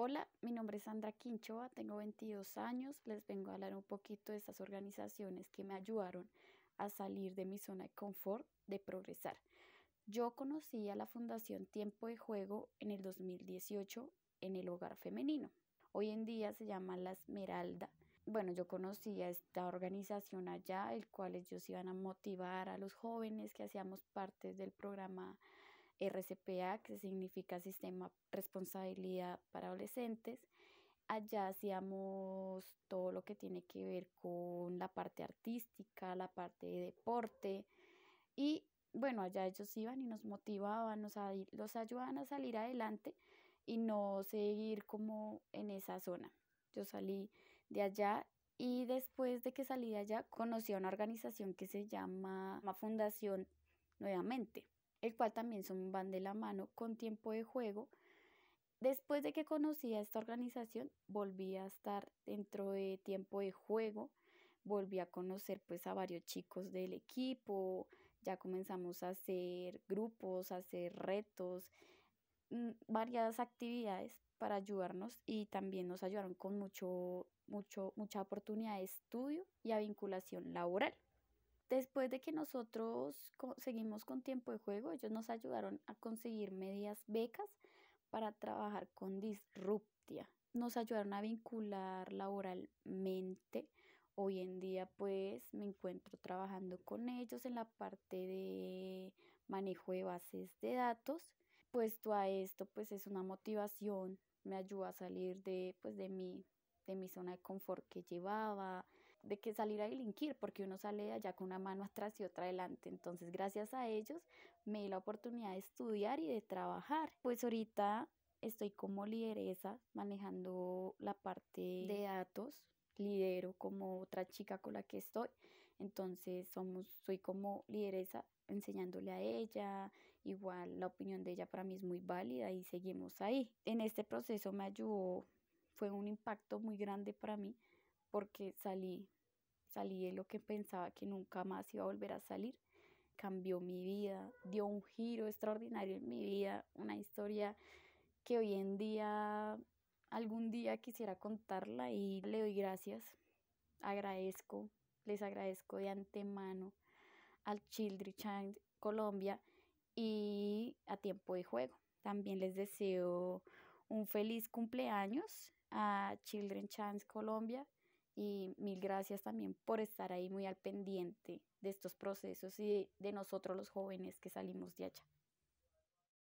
Hola, mi nombre es Sandra Quinchoa, tengo 22 años, les vengo a hablar un poquito de estas organizaciones que me ayudaron a salir de mi zona de confort, de progresar. Yo conocí a la Fundación Tiempo de Juego en el 2018 en el hogar femenino. Hoy en día se llama La Esmeralda. Bueno, yo conocí a esta organización allá, el cual ellos iban a motivar a los jóvenes que hacíamos parte del programa RCPA, que significa Sistema Responsabilidad para Adolescentes. Allá hacíamos todo lo que tiene que ver con la parte artística, la parte de deporte y bueno, allá ellos iban y nos motivaban, nos, los ayudaban a salir adelante y no seguir como en esa zona. Yo salí de allá y después de que salí de allá conocí a una organización que se llama Fundación Nuevamente el cual también son, van de la mano con tiempo de juego. Después de que conocí a esta organización, volví a estar dentro de tiempo de juego, volví a conocer pues a varios chicos del equipo, ya comenzamos a hacer grupos, a hacer retos, mm, varias actividades para ayudarnos y también nos ayudaron con mucho, mucho, mucha oportunidad de estudio y a vinculación laboral. Después de que nosotros seguimos con tiempo de juego, ellos nos ayudaron a conseguir medias becas para trabajar con Disruptia. Nos ayudaron a vincular laboralmente. Hoy en día pues me encuentro trabajando con ellos en la parte de manejo de bases de datos. Puesto a esto pues es una motivación, me ayuda a salir de pues de mi de mi zona de confort que llevaba, de que salir a delinquir, porque uno sale allá con una mano atrás y otra adelante. Entonces, gracias a ellos, me di la oportunidad de estudiar y de trabajar. Pues ahorita estoy como lideresa manejando la parte de datos, lidero como otra chica con la que estoy. Entonces, somos, soy como lideresa enseñándole a ella, igual la opinión de ella para mí es muy válida y seguimos ahí. En este proceso me ayudó fue un impacto muy grande para mí porque salí, salí de lo que pensaba que nunca más iba a volver a salir. Cambió mi vida, dio un giro extraordinario en mi vida, una historia que hoy en día, algún día quisiera contarla y le doy gracias, agradezco, les agradezco de antemano al Children Child Colombia y a tiempo de juego. También les deseo un feliz cumpleaños a Children Chance Colombia y mil gracias también por estar ahí muy al pendiente de estos procesos y de, nosotros los jóvenes que salimos de allá.